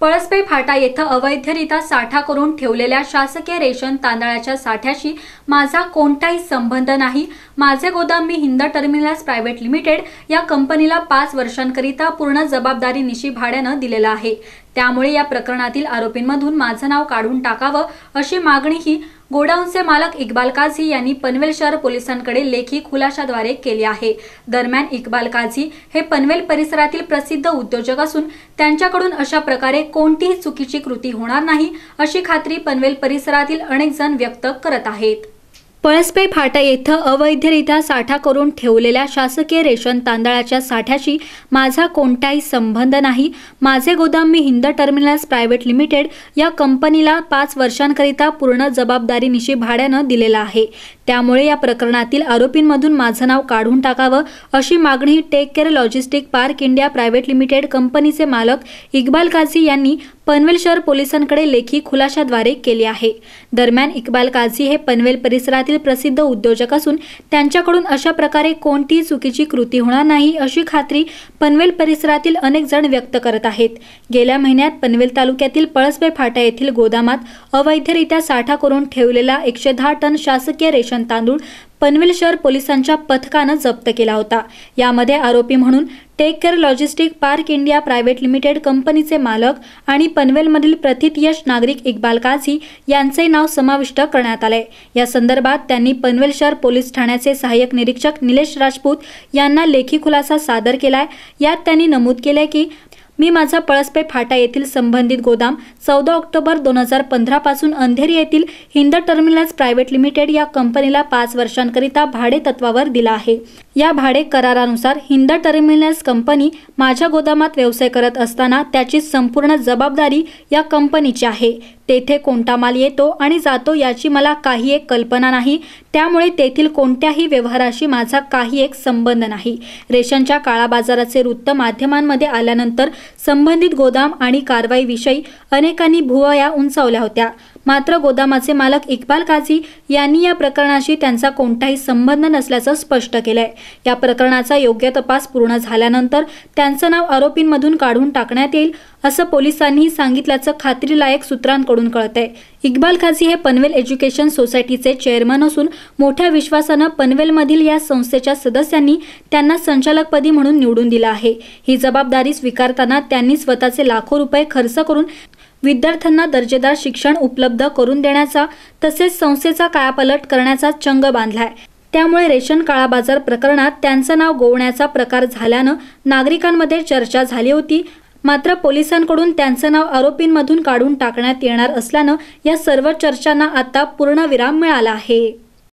पळसपे फाटा येथे अवैधरित्या साठा करून ठेवलेल्या शासकीय रेशन तांदळाच्या साठ्याशी माझा कोणताही संबंध नाही. माझे गोदाम मी हिंद टर्मिनल्स प्रायव्हेट लिमिटेड या कंपनीला पाच वर्षांकरिता पूर्ण जबाबदारी निशी भाड्यानं दिलेलं आहे. त्यामुळे या प्रकरणातील आरोपींमधून माझं नाव काढून टाकावं अशी मागणी ही गोडाऊनचे मालक इक्बाल काझी यांनी पनवेल शहर पोलिसांकडे लेखी खुलाशाद्वारे केले आहे. दरम्यान इक्बाल काझी हे पनवेल परिसरातील प्रसिद्ध उद्योजक असून त्यांच्याकडून अशा प्रकारे कोणतीही चुकीची कृती होणार नाही अशी खात्री पनवेल परिसरातील अनेक जण व्यक्त करत आहेत. पळसपे फाटा येथं अवैधरित्या साठा करून ठेवलेल्या शासकीय रेशन तांदळाच्या साठ्याशी माझा कोणताही संबंध नाही. माझे गोदाम मी हिंद टर्मिनल्स प्रायव्हेट लिमिटेड या कंपनीला पाच वर्षांकरिता पूर्ण जबाबदारीनिशी भाड्यानं दिलेला आहे. त्यामुळे या प्रकरणातील आरोपींमधून माझं नाव काढून टाकावं अशी मागणी Take Care Logistic Park India Private Limited कंपनीचे मालक इक्बाल काझी यांनी पनवेल शहर पोलिसांकडे लेखी खुलाशाद्वारे केली आहे. दरम्यान इक्बाल काझी हे पनवेल परिसरातील प्रसिद्ध उद्योजक असून त्यांच्याकडून अशा प्रकारे कोणतीही चुकीची कृती होणार नाही अशी खात्री पनवेल परिसरातील अनेक जण व्यक्त करत आहेत. गेल्या महिन्यात पनवेल तालुक्यातील पळसबे फाटा येथील गोदामात अवैधरित्या साठा करून ठेवलेला एकशे दहा टन शासकीय रेशन तांदूळ पनवेल शहर पोलिसांच्या पथकानं जप्त केला होता. यामध्ये आरोपी म्हणून Take Care Logistic Park India Private Limited कंपनीचे मालक आणि पनवेलमधील प्रथित यश नागरिक इक्बाल काझी यांचे नाव समाविष्ट करण्यात आले. या संदर्भात त्यांनी पनवेल शहर पोलीस ठाण्याचे सहाय्यक निरीक्षक निलेश राजपूत यांना लेखी खुलासा सादर केलाय. यात त्यांनी नमूद केले की मी माझा पळसपे फाटा येथील संबंधित गोदाम चौदा ऑक्टोबर दोन हजार पंधरापासून अंधेरी येथील हिंद टर्मिनल्स प्रायव्हेट लिमिटेड या कंपनीला पाच वर्षांकरिता भाडे तत्वावर दिला आहे. या भाडे करारानुसार हिंद टर्मिनल्स कंपनी माझ्या गोदामात व्यवसाय करत असताना त्याची संपूर्ण जबाबदारी या कंपनीची आहे. तेथे कोणता माल येतो आणि जातो याची मला काही एक कल्पना नाही. त्यामुळे तेथील कोणत्याही व्यवहाराशी माझा काही एक संबंध नाही. रेशनच्या काळा बाजाराचे वृत्त माध्यमांमध्ये आल्यानंतर संबंधित गोदाम आणि कारवाईविषयी अनेकांनी भुवया उंचावल्या होत्या. मात्र गोदामाचे मालक इक्बाल काझी यांनी या प्रकरणाशी त्यांचा कोणताही संबंध नसल्याचं स्पष्ट केलंय. या प्रकरणाचा योग्य तपास पूर्ण झाल्यानंतर त्यांचं नाव आरोपींमधून काढून टाकण्यात येईल असं पोलिसांनी सांगितल्याचं खात्रीलायक सूत्रांकडून कळतंय. इक्बाल खाझी हे पनवेल एज्युकेशन सोसायटीचे चेअरमन असून मोठ्या विश्वासानं पनवेलमधील या संस्थेच्या सदस्यांनी त्यांना संचालकपदी म्हणून निवडून दिलं आहे. ही जबाबदारी स्वीकारताना त्यांनी स्वतःचे लाखो रुपये खर्च करून विद्यार्थ्यांना दर्जेदार शिक्षण उपलब्ध करून देण्याचा तसेच संस्थेचा कायापलट करण्याचा चंग बांधलाय. त्यामुळे रेशन काळा बाजार प्रकरणात त्यांचं नाव गोवण्याचा प्रकार झाल्यानं नागरिकांमध्ये चर्चा झाली होती. मात्र पोलिसांकडून त्यांचं नाव आरोपींमधून काढून टाकण्यात येणार असल्यानं या सर्व चर्चांना आता पूर्णविराम मिळाला आहे.